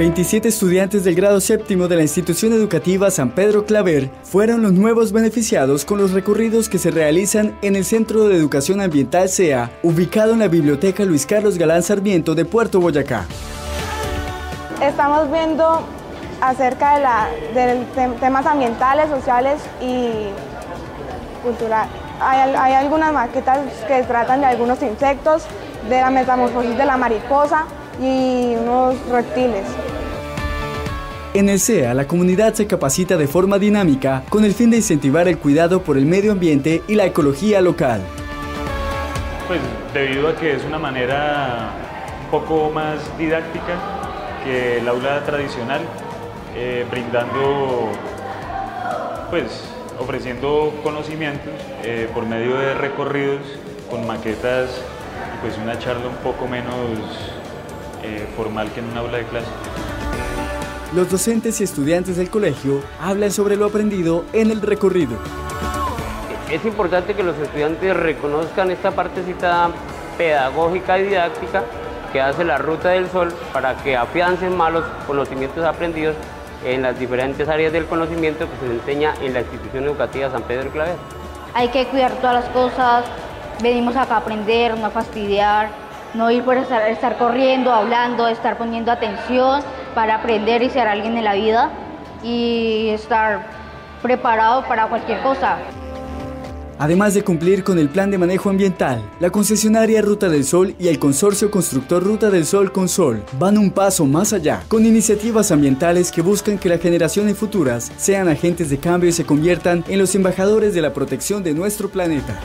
27 estudiantes del grado séptimo de la institución educativa San Pedro Claver fueron los nuevos beneficiados con los recorridos que se realizan en el Centro de Educación Ambiental CEA, ubicado en la Biblioteca Luis Carlos Galán Sarmiento de Puerto Boyacá. Estamos viendo acerca de, la, temas ambientales, sociales y culturales. Hay, hay algunas maquetas que tratan de algunos insectos, de la metamorfosis de la mariposa y unos reptiles. En el CEA, la comunidad se capacita de forma dinámica con el fin de incentivar el cuidado por el medio ambiente y la ecología local. Pues debido a que es una manera un poco más didáctica que el aula tradicional, eh, brindando, pues ofreciendo conocimientos eh, por medio de recorridos con maquetas pues una charla un poco menos eh, formal que en un aula de clase. Los docentes y estudiantes del colegio hablan sobre lo aprendido en el recorrido. Es importante que los estudiantes reconozcan esta partecita pedagógica y didáctica que hace la Ruta del Sol para que afiancen más los conocimientos aprendidos en las diferentes áreas del conocimiento que se enseña en la institución educativa San Pedro Claver. Hay que cuidar todas las cosas, venimos acá a aprender, no a fastidiar, no ir por estar, estar corriendo, hablando, estar poniendo atención para aprender y ser alguien en la vida y estar preparado para cualquier cosa. Además de cumplir con el plan de manejo ambiental, la concesionaria Ruta del Sol y el consorcio constructor Ruta del Sol Consol van un paso más allá, con iniciativas ambientales que buscan que las generaciones futuras sean agentes de cambio y se conviertan en los embajadores de la protección de nuestro planeta.